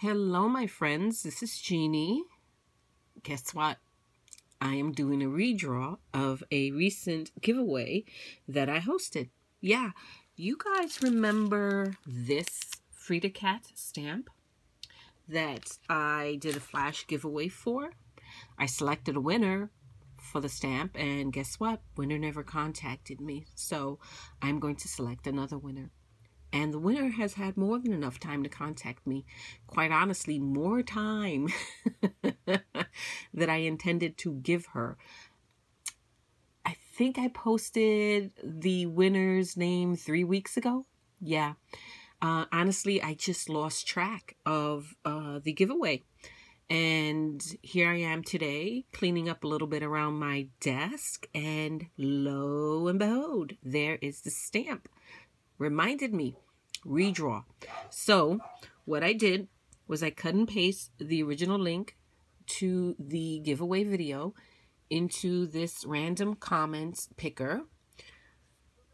Hello, my friends. This is Jeannie. Guess what? I am doing a redraw of a recent giveaway that I hosted. Yeah, you guys remember this Frida Cat stamp that I did a flash giveaway for? I selected a winner for the stamp, and guess what? Winner never contacted me. So I'm going to select another winner. And the winner has had more than enough time to contact me. Quite honestly, more time that I intended to give her. I think I posted the winner's name three weeks ago. Yeah. Uh, honestly, I just lost track of uh, the giveaway. And here I am today, cleaning up a little bit around my desk, and lo and behold, there is the stamp reminded me, redraw. So what I did was I cut and paste the original link to the giveaway video into this random comments picker.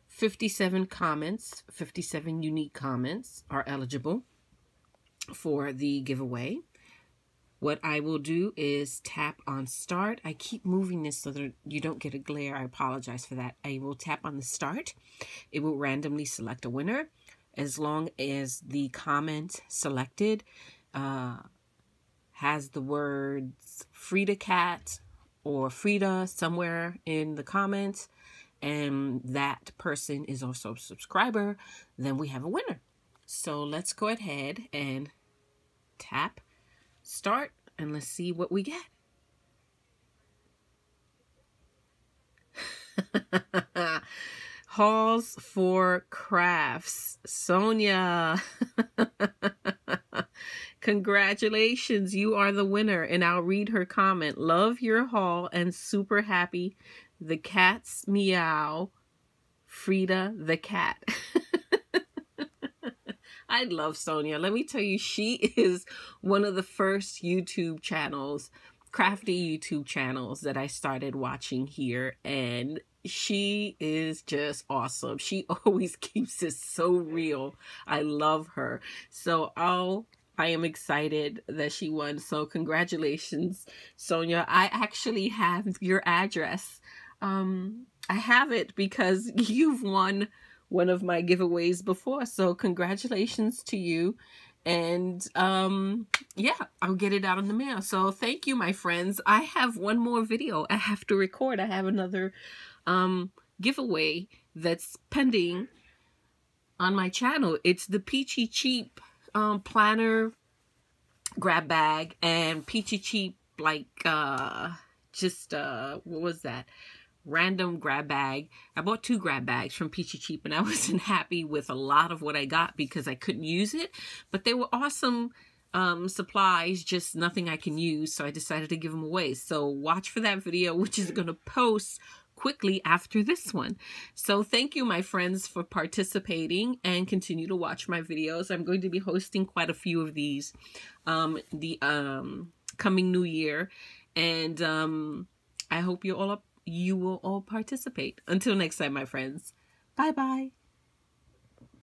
57 comments, 57 unique comments are eligible for the giveaway. What I will do is tap on start. I keep moving this so that you don't get a glare. I apologize for that. I will tap on the start. It will randomly select a winner as long as the comment selected uh, has the words Frida Cat or Frida somewhere in the comments and that person is also a subscriber, then we have a winner. So let's go ahead and tap start and let's see what we get. Halls for Crafts. Sonia. Congratulations, you are the winner. And I'll read her comment. Love your haul and super happy. The cat's meow. Frida the cat. I love Sonia. Let me tell you, she is one of the first YouTube channels, crafty YouTube channels that I started watching here. And she is just awesome. She always keeps it so real. I love her. So I'll I am excited that she won. So congratulations, Sonia. I actually have your address. Um, I have it because you've won one of my giveaways before. So congratulations to you. And um, yeah, I'll get it out in the mail. So thank you, my friends. I have one more video I have to record. I have another um, giveaway that's pending on my channel. It's the Peachy Cheap um, planner grab bag and Peachy Cheap like uh, just uh, what was that? Random grab bag. I bought two grab bags from Peachy Cheap and I wasn't happy with a lot of what I got because I couldn't use it, but they were awesome um, supplies, just nothing I can use. So I decided to give them away. So watch for that video, which is going to post quickly after this one. So thank you, my friends, for participating and continue to watch my videos. I'm going to be hosting quite a few of these um, the um, coming new year. And um, I hope you all up you will all participate. Until next time, my friends. Bye bye.